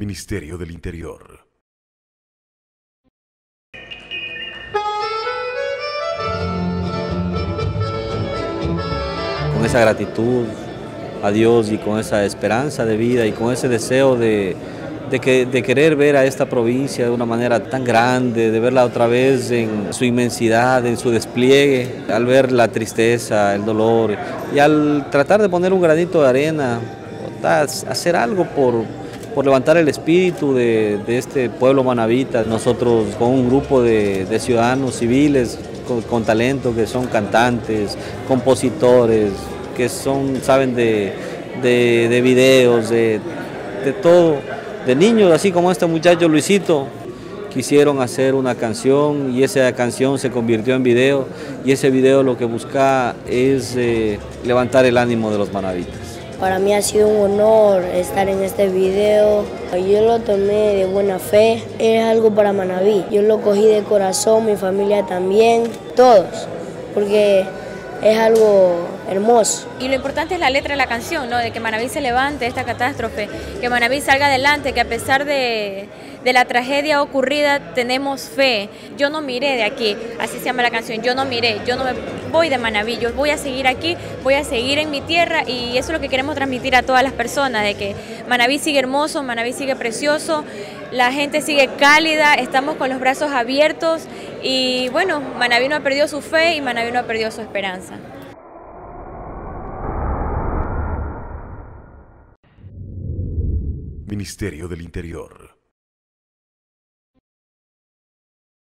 Ministerio del Interior. Con esa gratitud a Dios y con esa esperanza de vida y con ese deseo de, de querer ver a esta provincia de una manera tan grande, de verla otra vez en su inmensidad, en su despliegue, al ver la tristeza, el dolor y al tratar de poner un granito de arena, hacer algo por, por levantar el espíritu de, este pueblo manavita. Nosotros con un grupo de, ciudadanos civiles con, talento, que son cantantes, compositores, que son, saben de, de videos, de, todo, de niños, así como este muchacho Luisito, quisieron hacer una canción y esa canción se convirtió en video y ese video lo que busca es eh, levantar el ánimo de los manavitas. Para mí ha sido un honor estar en este video. Yo lo tomé de buena fe. Es algo para Manaví. Yo lo cogí de corazón, mi familia también, todos. Porque es algo hermoso. Y lo importante es la letra de la canción, ¿no? De que Manaví se levante esta catástrofe, que Manaví salga adelante, que a pesar de, de, la tragedia ocurrida tenemos fe. Yo no miré de aquí, así se llama la canción, yo no miré, yo no me voy de Manaví, yo voy a seguir aquí, voy a seguir en mi tierra y eso es lo que queremos transmitir a todas las personas, de que Manaví sigue hermoso, Manaví sigue precioso, la gente sigue cálida, estamos con los brazos abiertos y bueno, Manaví no ha perdido su fe y Manaví no ha perdido su esperanza. Ministerio del Interior.